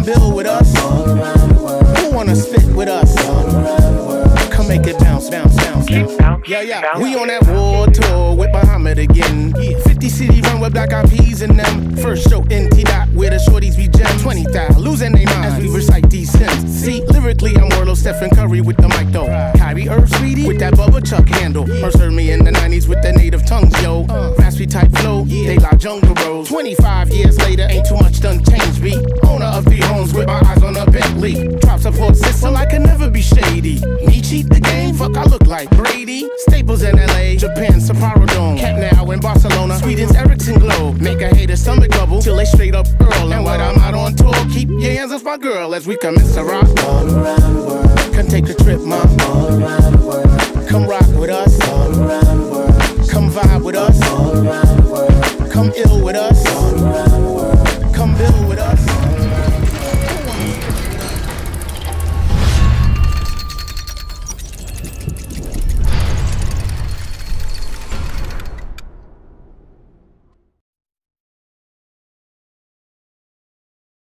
Come build with us. Who wanna spit with us? Come make it bounce, bounce, bounce. bounce. Yeah, yeah. We on that war tour with Muhammad again. 50 city run with black IPs in them. First show in T dot where the shorties be gem. 20 thou losing their minds as we recite these sims. See, lyrically I'm Warlow Stephen Curry with the mic though. Kyrie Irv Sweetie with that Bubba Chuck handle. First heard me in the 90s with the native tongues, yo. Uh. Raspy type flow, they like jungle bros. 25 years later, ain't too much done changed me. Owner of support system, I can never be shady. Me cheat the game, fuck I look like Brady. Staples in LA, Japan, Sapporo Dome. Camp Nou in Barcelona, Sweden's Ericsson Globe. Make a hater stomach bubble till they straight up Earl. And when I'm out on tour, keep your hands off my girl as we commence to rock. All around the world, Come take a trip, mom. all around the world, Come rock with us. all around the world, Come vibe with us. all around the world, Come ill with us.